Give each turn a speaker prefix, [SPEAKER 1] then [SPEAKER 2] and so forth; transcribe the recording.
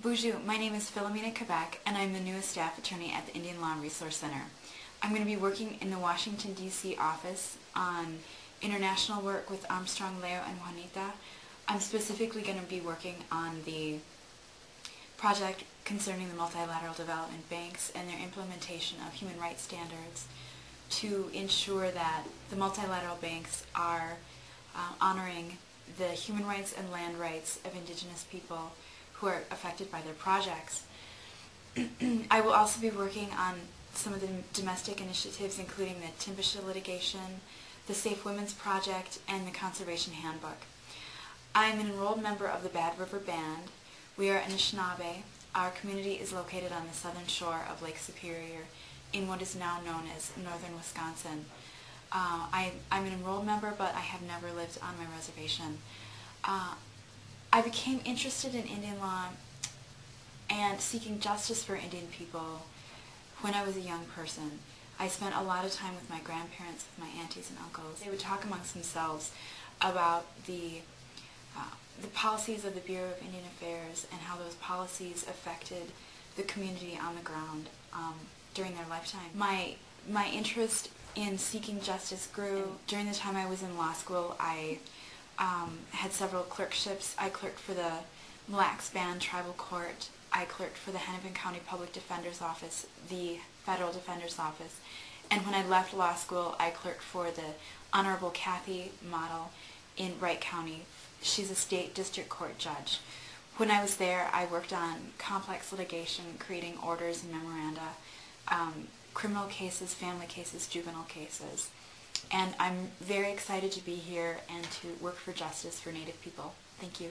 [SPEAKER 1] Boozhoo, my name is Philomena Kebec, and I'm the newest staff attorney at the Indian Law Resource Center. I'm going to be working in the Washington, D.C. office on international work with Armstrong, Leo, and Juanita. I'm specifically going to be working on the project concerning the multilateral development banks and their implementation of human rights standards to ensure that the multilateral banks are uh, honoring the human rights and land rights of indigenous people who are affected by their projects. I will also be working on some of the domestic initiatives, including the Timbisha litigation, the Safe Women's Project, and the Conservation Handbook. I'm an enrolled member of the Bad River Band. We are Anishinaabe. Our community is located on the southern shore of Lake Superior in what is now known as northern Wisconsin. Uh, I, am an enrolled member, but I have never lived on my reservation. Uh, I became interested in Indian law and seeking justice for Indian people when I was a young person. I spent a lot of time with my grandparents, with my aunties and uncles. They would talk amongst themselves about the uh, the policies of the Bureau of Indian Affairs and how those policies affected the community on the ground um, during their lifetime. My my interest in seeking justice grew during the time I was in law school. I um, had several clerkships. I clerked for the Mille Lacs Band Tribal Court. I clerked for the Hennepin County Public Defender's Office, the Federal Defender's Office. And when I left law school, I clerked for the Honorable Kathy Mottl in Wright County. She's a state district court judge. When I was there, I worked on complex litigation, creating orders and memoranda, um, criminal cases, family cases, juvenile cases. And I'm very excited to be here and to work for justice for Native people. Thank you.